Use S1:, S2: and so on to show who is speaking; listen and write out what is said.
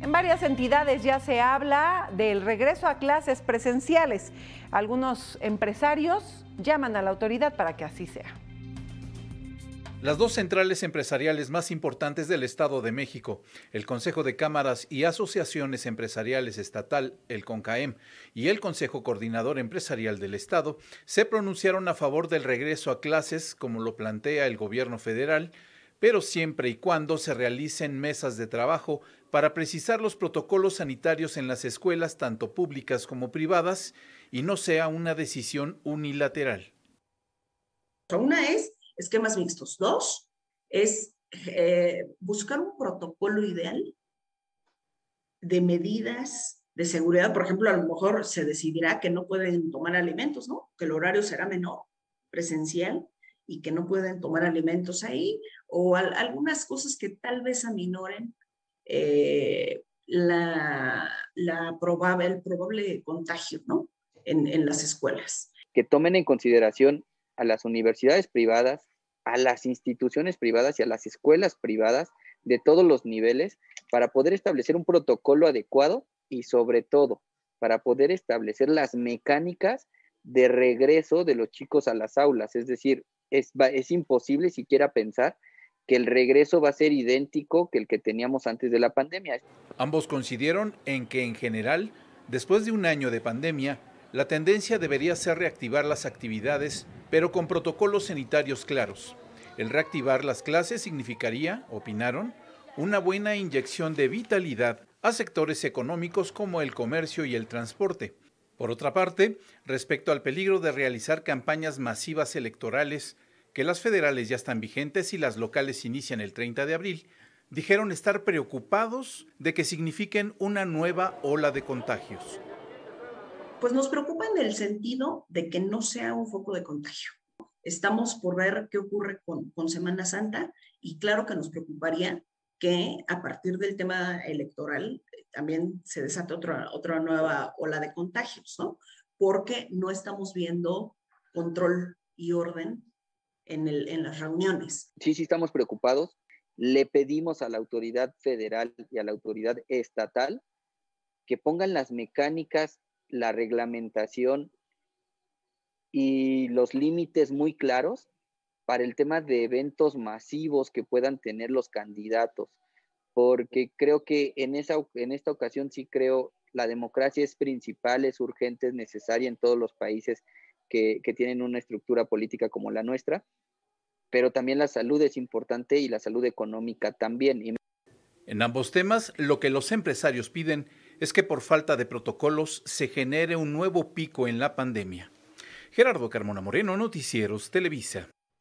S1: En varias entidades ya se habla del regreso a clases presenciales. Algunos empresarios llaman a la autoridad para que así sea.
S2: Las dos centrales empresariales más importantes del Estado de México, el Consejo de Cámaras y Asociaciones Empresariales Estatal, el CONCAEM, y el Consejo Coordinador Empresarial del Estado, se pronunciaron a favor del regreso a clases, como lo plantea el gobierno federal, pero siempre y cuando se realicen mesas de trabajo para precisar los protocolos sanitarios en las escuelas, tanto públicas como privadas, y no sea una decisión unilateral.
S3: Una es esquemas mixtos. Dos, es eh, buscar un protocolo ideal de medidas de seguridad. Por ejemplo, a lo mejor se decidirá que no pueden tomar alimentos, ¿no? Que el horario será menor, presencial, y que no pueden tomar alimentos ahí, o algunas cosas que tal vez aminoren eh, la, la probable, el probable contagio, ¿no? En, en las escuelas.
S4: Que tomen en consideración a las universidades privadas, a las instituciones privadas y a las escuelas privadas de todos los niveles para poder establecer un protocolo adecuado y sobre todo para poder establecer las mecánicas de regreso de los chicos a las aulas. Es decir, es, es imposible siquiera pensar que el regreso va a ser idéntico que el que teníamos antes de la pandemia.
S2: Ambos coincidieron en que en general, después de un año de pandemia, la tendencia debería ser reactivar las actividades, pero con protocolos sanitarios claros. El reactivar las clases significaría, opinaron, una buena inyección de vitalidad a sectores económicos como el comercio y el transporte. Por otra parte, respecto al peligro de realizar campañas masivas electorales, que las federales ya están vigentes y las locales inician el 30 de abril, dijeron estar preocupados de que signifiquen una nueva ola de contagios
S3: pues nos preocupa en el sentido de que no sea un foco de contagio. Estamos por ver qué ocurre con, Semana Santa y claro que nos preocuparía que a partir del tema electoral eh, también se desate otra, otra nueva ola de contagios, ¿no? Porque no estamos viendo control y orden en, el, en las reuniones.
S4: Sí, sí estamos preocupados. Le pedimos a la autoridad federal y a la autoridad estatal que pongan las mecánicas la reglamentación y los límites muy claros para el tema de eventos masivos que puedan tener los candidatos, porque creo que en, esta ocasión sí creo la democracia es principal, es urgente, es necesaria en todos los países que tienen una estructura política como la nuestra, pero también la salud es importante y la salud económica también.
S2: En ambos temas, lo que los empresarios piden es que por falta de protocolos se genere un nuevo pico en la pandemia. Gerardo Carmona Moreno, Noticieros Televisa.